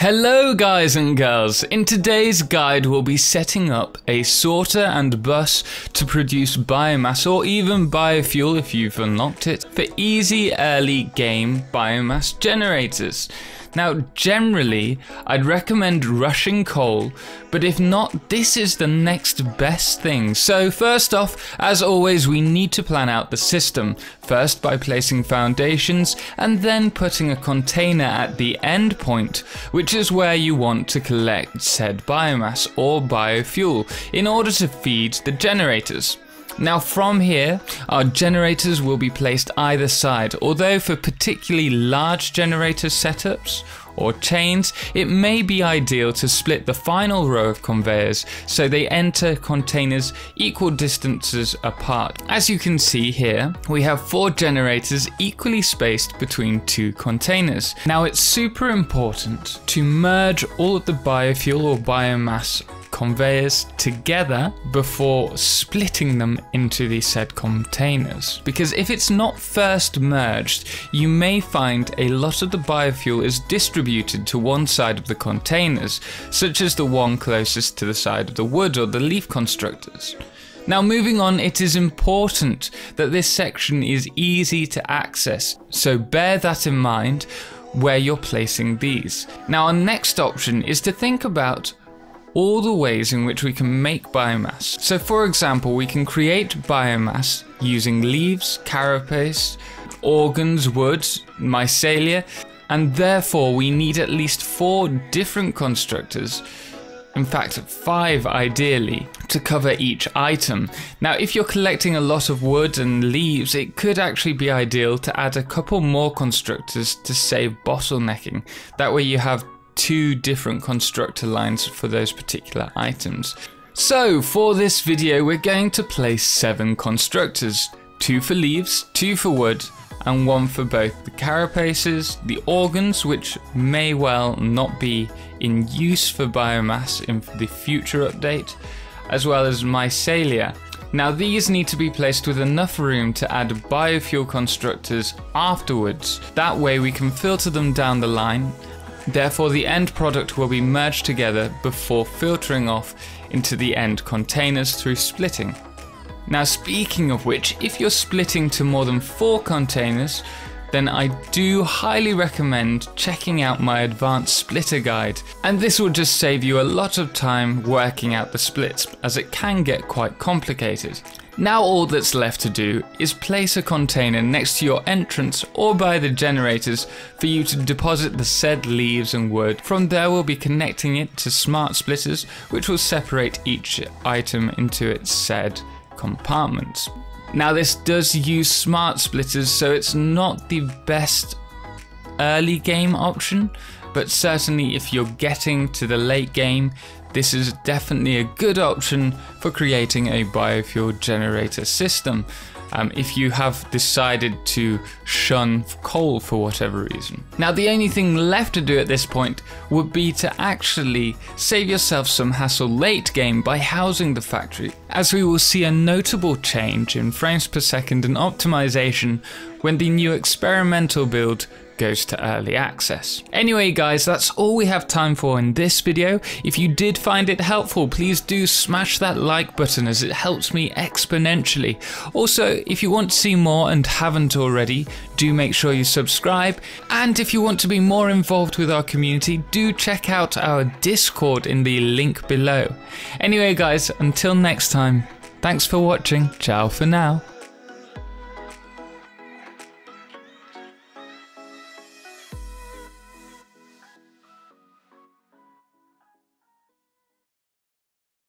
Hello guys and girls, in today's guide we'll be setting up a sorter and bus to produce biomass or even biofuel if you've unlocked it for easy early game biomass generators. Now, generally, I'd recommend rushing coal, but if not, this is the next best thing. So, first off, as always, we need to plan out the system. First, by placing foundations, and then putting a container at the end point, which is where you want to collect said biomass or biofuel in order to feed the generators. Now from here, our generators will be placed either side, although for particularly large generator setups or chains, it may be ideal to split the final row of conveyors so they enter containers equal distances apart. As you can see here, we have four generators equally spaced between two containers. Now it's super important to merge all of the biofuel or biomass conveyors together before splitting them into the said containers. Because if it's not first merged, you may find a lot of the biofuel is distributed to one side of the containers, such as the one closest to the side of the wood or the leaf constructors. Now moving on, it is important that this section is easy to access, so bear that in mind where you're placing these. Now our next option is to think about all the ways in which we can make biomass. So for example, we can create biomass using leaves, carapace, organs, wood, mycelia, and therefore we need at least four different constructors in fact five ideally, to cover each item. Now if you're collecting a lot of wood and leaves, it could actually be ideal to add a couple more constructors to save bottlenecking. That way you have two different constructor lines for those particular items. So for this video we're going to place seven constructors, two for leaves, two for wood, and one for both the carapaces, the organs, which may well not be in use for biomass in the future update, as well as mycelia. Now these need to be placed with enough room to add biofuel constructors afterwards. That way we can filter them down the line Therefore, the end product will be merged together before filtering off into the end containers through splitting. Now, speaking of which, if you're splitting to more than four containers, then I do highly recommend checking out my advanced splitter guide. And this will just save you a lot of time working out the splits, as it can get quite complicated. Now all that's left to do is place a container next to your entrance or by the generators for you to deposit the said leaves and wood. From there we'll be connecting it to smart splitters which will separate each item into its said compartments. Now this does use smart splitters so it's not the best early game option but certainly if you're getting to the late game this is definitely a good option for creating a biofuel generator system um, if you have decided to shun coal for whatever reason. Now the only thing left to do at this point would be to actually save yourself some hassle late game by housing the factory, as we will see a notable change in frames per second and optimization when the new experimental build goes to early access. Anyway guys, that's all we have time for in this video. If you did find it helpful, please do smash that like button as it helps me exponentially. Also, if you want to see more and haven't already, do make sure you subscribe. And if you want to be more involved with our community, do check out our Discord in the link below. Anyway guys, until next time, thanks for watching, ciao for now.